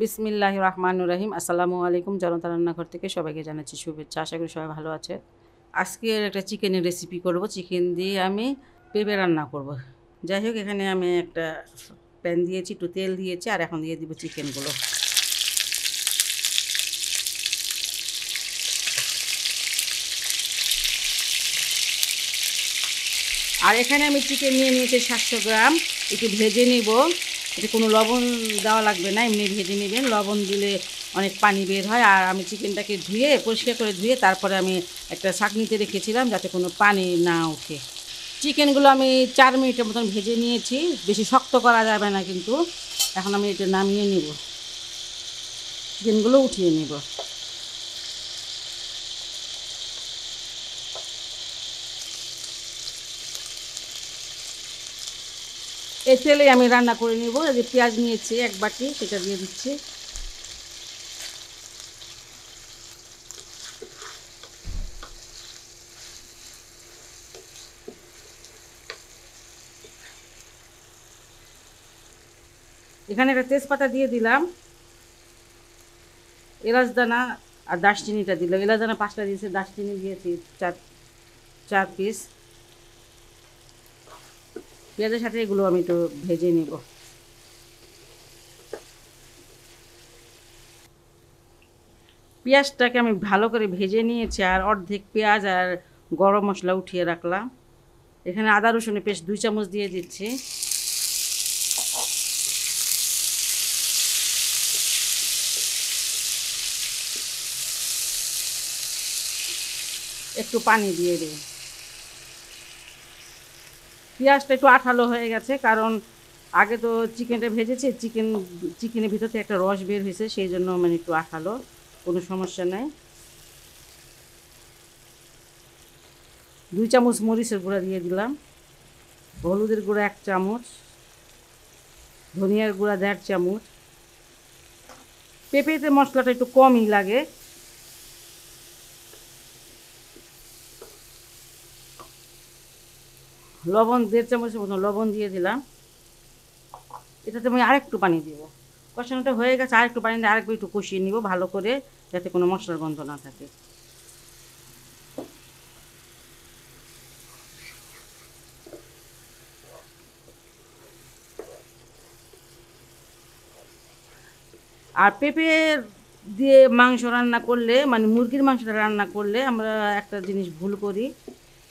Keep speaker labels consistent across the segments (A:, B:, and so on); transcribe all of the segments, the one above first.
A: বিসমিল্লাহ রহমান রহিম। আসসালামু আলাইকুম, জনতা রান্নাঘর থেকে সবাইকে জানাচ্ছি শুভেচ্ছা। আশা করি সবাই ভালো আছে আজকে একটা চিকেনের রেসিপি করব। চিকেন দিয়ে আমি পেঁপে রান্না করব। যাই হোক, এখানে আমি একটা প্যান দিয়েছি, একটু তেল দিয়েছি, আর এখন দিয়ে দিব চিকেনগুলো। আর এখানে আমি চিকেন নিয়ে নিয়েছি সাতশো গ্রাম। একটু ভেজে নিব। এতে কোনো লবণ দেওয়া লাগবে না, এমনি ভেজে নেবেন লবণ দিলে অনেক পানি বের হয় আর আমি চিকেনটাকে ধুয়ে, পরিষ্কার করে ধুয়ে তারপরে আমি একটা শাকনিতে রেখেছিলাম যাতে কোনো পানি না ওঠে। চিকেনগুলো আমি চার মিনিটের মতন ভেজে নিয়েছি, বেশি শক্ত করা যাবে না কিন্তু। এখন আমি এটা নামিয়ে নিব। চিকেনগুলো উঠিয়ে নিব। এই তেলে আমি রান্না করে নিব। যে পেঁয়াজ নিয়েছি, এক বাটি, সেটা দিয়ে দিচ্ছি। এখানে একটা তেজপাতা দিয়ে দিলাম। এলাচ দানা আর দারচিনিটা দিলাম। এলাচ দানা পাঁচটা দিয়েছি, দারচিনি দিয়েছি, চার চার পিস পেঁয়াজের সাথে এগুলো আমি একটু ভেজে নেব। পেঁয়াজটাকে আমি ভালো করে ভেজে নিয়েছি আর অর্ধেক পেঁয়াজ আর গরম মশলা উঠিয়ে রাখলাম। এখানে আদা রসুনের পেস্ট দুই চামচ দিয়ে দিচ্ছি। একটু পানি দিয়ে দিই পেঁয়াজটা একটু আঠালো হয়ে গেছে, কারণ আগে তো চিকেনটা ভেজেছি, চিকেন, চিকেনের ভিতর থেকে একটা রস বের হয়েছে, সেই জন্য মানে একটু আঠালো, কোনো সমস্যা নাই। দুই চামচ মরিচের গুঁড়া দিয়ে দিলাম, হলুদের গুঁড়া এক চামচ, ধনিয়ার গুঁড়া দেড় চামচ। পেঁপেতে মশলাটা একটু কমই লাগে লবণ দেড় চামচের মতো লবণ দিয়ে দিলাম। এটাতে আমি আরেকটু পানি দিব। কষানোটা হয়ে গেছে, আরেকটু পানি দিয়ে আরেকটু একটু কষিয়ে নিব ভালো করে, যাতে কোনো মশলার গন্ধ না থাকে। আর পেঁপে দিয়ে মাংস রান্না করলে মানে মুরগির মাংসটা রান্না করলে আমরা একটা জিনিস ভুল করি,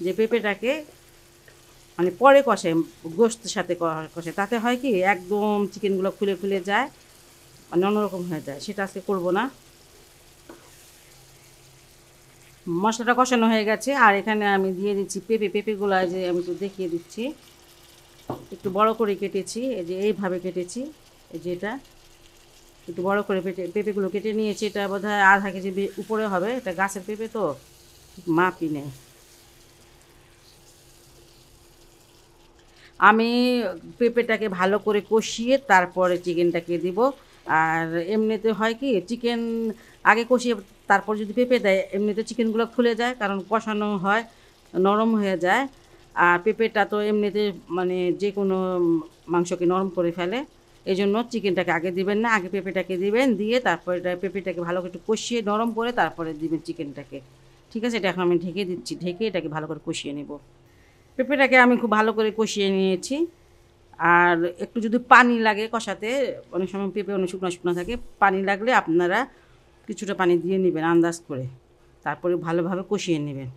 A: যে পেঁপেটাকে মানে পরে কষে, গোস্তের সাথে কষে। তাতে হয় কি, একদম চিকেনগুলো খুলে খুলে যায় মানে অন্যরকম হয়ে যায়। সেটা আজকে করব না। মশলাটা কষানো হয়ে গেছে, আর এখানে আমি দিয়ে দিচ্ছি পেঁপে। পেঁপেগুলো যে আমি একটু দেখিয়ে দিচ্ছি। একটু বড় করে কেটেছি, এই যে এইভাবে কেটেছি, এই যে এটা। একটু বড় করে পেটে পেঁপেগুলো কেটে নিয়েছি। এটা বোধ হয় আধা কেজি উপরে হবে। এটা গাছের পেঁপে তো মাপি নেই। আমি পেঁপেটাকে ভালো করে কষিয়ে তারপরে চিকেনটাকে দিব। আর এমনিতে হয় কি, চিকেন আগে কষিয়ে তারপর যদি পেঁপে দেয়, এমনিতে চিকেনগুলো খুলে যায়, কারণ কষানো হয়, নরম হয়ে যায়। আর পেঁপেটা তো এমনিতে মানে যে কোনো মাংসকে নরম করে ফেলে এই জন্য চিকেনটাকে আগে দিবেন না, আগে পেঁপেটাকে দিবেন, দিয়ে তারপরে পেঁপেটাকে ভালো করে একটু কষিয়ে নরম করে তারপরে দিবেন চিকেনটাকে। ঠিক আছে? এটা এখন আমি ঢেকে দিচ্ছি, ঢেকে এটাকে ভালো করে কষিয়ে নেব। পেঁপেটাকে আমি খুব ভালো করে কষিয়ে নিয়েছি। আর একটু যদি পানি লাগে কষাতে, অনেক সময় পেঁপে অনেক শুকনো শুকনো থাকে, পানি লাগলে আপনারা কিছুটা পানি দিয়ে নেবেন আন্দাজ করে। তারপরে ভালোভাবে কষিয়ে নেবেন।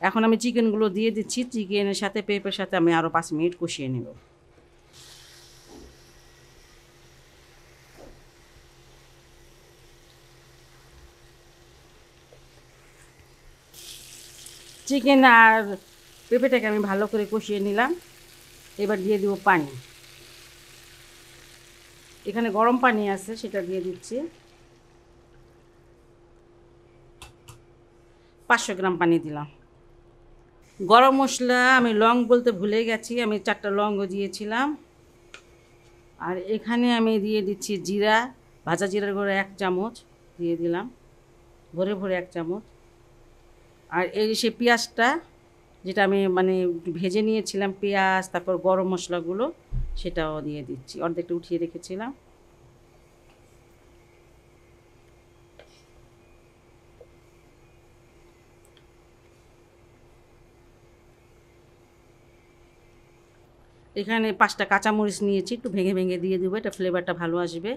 A: এখন আমি চিকেনগুলো দিয়ে দিচ্ছি। চিকেনের সাথে পেঁপের সাথে আমি আরও পাঁচ মিনিট কষিয়ে নেব। চিকেন আর পেঁপেটাকে আমি ভালো করে কষিয়ে নিলাম। এবার দিয়ে দিব পানি। এখানে গরম পানি আছে, সেটা দিয়ে দিচ্ছি। পাঁচশো গ্রাম পানি দিলাম। গরম মশলা আমি লং বলতে ভুলে গেছি, আমি চারটা লঙ্গ দিয়েছিলাম। আর এখানে আমি দিয়ে দিচ্ছি জিরা, ভাজা জিরার গুঁড়ো এক চামচ দিয়ে দিলাম। ভরে ভরে এক চামচ। আর এই সে পেঁয়াজটা যেটা আমি মানে ভেজে নিয়েছিলাম পেঁয়াজ, তারপর গরম মশলাগুলো সেটাও দিয়ে দিচ্ছি। অর্ধেকটা উঠিয়ে রেখেছিলাম। এখানে পাঁচটা কাঁচামরিচ নিয়েছি, একটু ভেঙে ভেঙে দিয়ে দেবো, এটা ফ্লেভারটা ভালো আসবে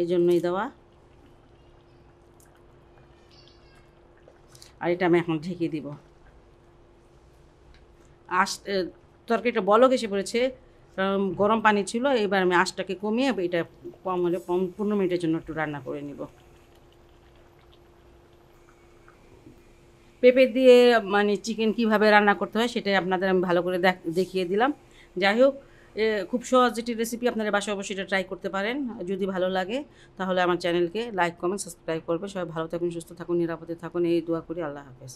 A: এই জন্যই দেওয়া। আর এটা আমি এখন ঢেকে দিব। আশ তরকারিটা বলক এসে পড়েছে। গরম পানি ছিল, এবার আমি আঁচটাকে কমিয়ে এটা কম হলে পম- পনেরো মিনিটের জন্য একটু রান্না করে নিব। পেঁপে দিয়ে মানে চিকেন কীভাবে রান্না করতে হয় সেটাই আপনাদের আমি ভালো করে দেখ- দেখিয়ে দিলাম। যাই হোক খুব সহজ যেটি রেসিপি আপনারা বাসায় অবশ্যই এটা ট্রাই করতে পারেন। যদি ভালো লাগে, তাহলে আমার চ্যানেলকে লাইক কমেন্ট সাবস্ক্রাইব করবে সবাই ভালো থাকুন, সুস্থ থাকুন, নিরাপদে থাকুন। এই দোয়া করি, আল্লাহ হাফেজ।